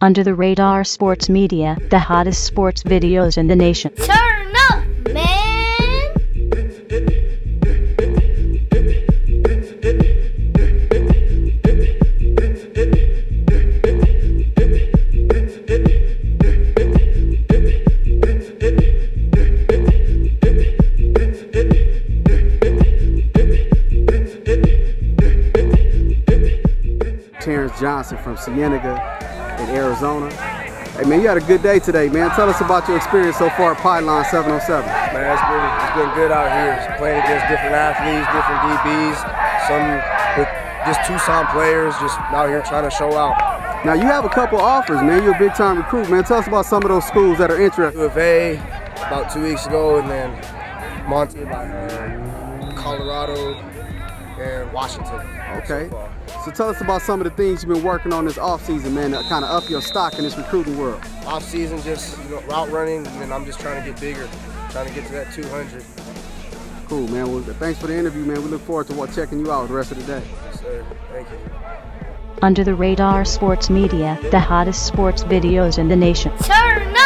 Under the Radar Sports Media, the hottest sports videos in the nation. Turn up, man! Terrence Johnson from Cienega in Arizona. Hey man, you had a good day today, man. Tell us about your experience so far at Pylon 7v7. Man, it's been it's been good out here. Just playing against different athletes, different DBs, some with just Tucson players, just out here trying to show out. Now you have a couple offers, man. You're a big time recruit, man. Tell us about some of those schools that are interested. U of A about two weeks ago, and then Monty, uh, Colorado, and Washington. Okay. So. So tell us about some of the things you've been working on this offseason, man, to kind of up your stock in this recruiting world. Off season, just you know, route running, and then I'm just trying to get bigger, trying to get to that 200. Cool, man. Well, thanks for the interview, man. We look forward to what checking you out the rest of the day. Yes, sir. Thank you. Under the Radar Sports Media, the hottest sports videos in the nation. Turn up, man!